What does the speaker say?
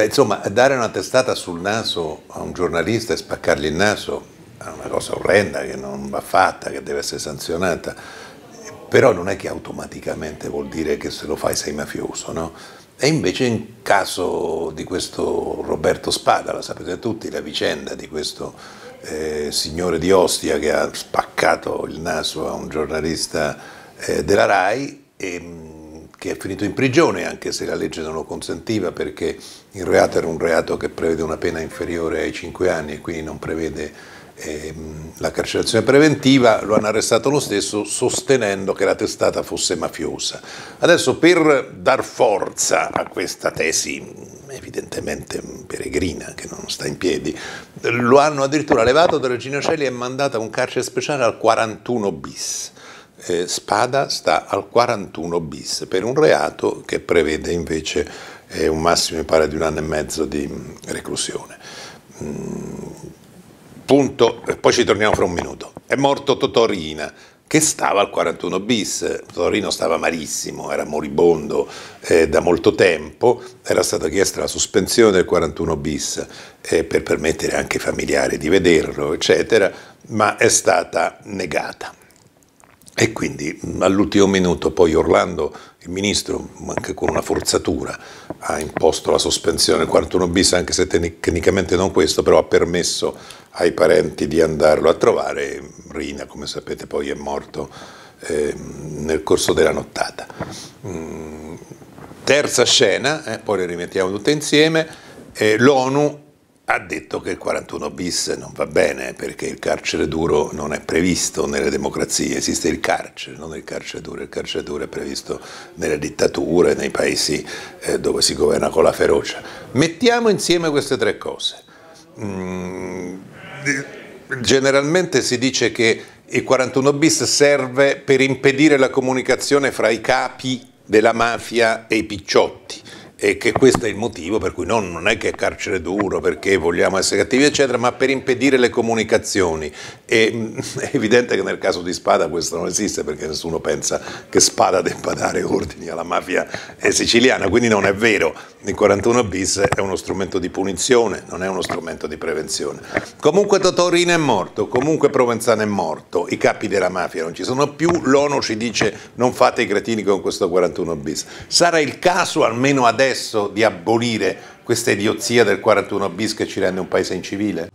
Beh, insomma, dare una testata sul naso a un giornalista e spaccargli il naso è una cosa orrenda che non va fatta, che deve essere sanzionata, però non è che automaticamente vuol dire che se lo fai sei mafioso, no? E invece in caso di questo Roberto Spada, la sapete tutti, la vicenda di questo eh, signore di Ostia che ha spaccato il naso a un giornalista eh, della RAI, e, mm, che è finito in prigione anche se la legge non lo consentiva perché il reato era un reato che prevede una pena inferiore ai 5 anni e quindi non prevede ehm, la carcerazione preventiva, lo hanno arrestato lo stesso sostenendo che la testata fosse mafiosa. Adesso per dar forza a questa tesi evidentemente peregrina che non sta in piedi, lo hanno addirittura levato da Regina Celi e mandato a un carcere speciale al 41 bis. Eh, Spada sta al 41 bis per un reato che prevede invece eh, un massimo pare di un anno e mezzo di reclusione. Mm, punto, e poi ci torniamo fra un minuto. È morto Totorina, che stava al 41 bis, Totorino stava malissimo, era moribondo eh, da molto tempo, era stata chiesta la sospensione del 41 bis eh, per permettere anche ai familiari di vederlo, eccetera, ma è stata negata. E quindi all'ultimo minuto poi Orlando, il ministro, anche con una forzatura, ha imposto la sospensione del 41 bis, anche se tecnicamente non questo, però ha permesso ai parenti di andarlo a trovare. Rina, come sapete, poi è morto eh, nel corso della nottata. Mm, terza scena, eh, poi le rimettiamo tutte insieme, eh, l'ONU ha detto che il 41 bis non va bene perché il carcere duro non è previsto nelle democrazie, esiste il carcere, non il carcere duro, il carcere duro è previsto nelle dittature, nei paesi eh, dove si governa con la ferocia. Mettiamo insieme queste tre cose. Mm, generalmente si dice che il 41 bis serve per impedire la comunicazione fra i capi della mafia e i picciotti e che questo è il motivo per cui non, non, è che è carcere duro perché vogliamo essere cattivi eccetera, ma per impedire le comunicazioni. E mm, è evidente che nel caso di Spada questo non esiste perché nessuno pensa che Spada debba dare ordini alla mafia siciliana, quindi non è vero, il 41 bis è uno strumento di punizione, non è uno strumento di prevenzione. Comunque Totorino è morto, comunque Provenzano è morto, i capi della mafia non ci sono più, l'ONU ci dice non fate i cretini con questo 41 bis. Sarà il caso almeno adesso di abolire questa idiozia del 41 bis che ci rende un paese incivile?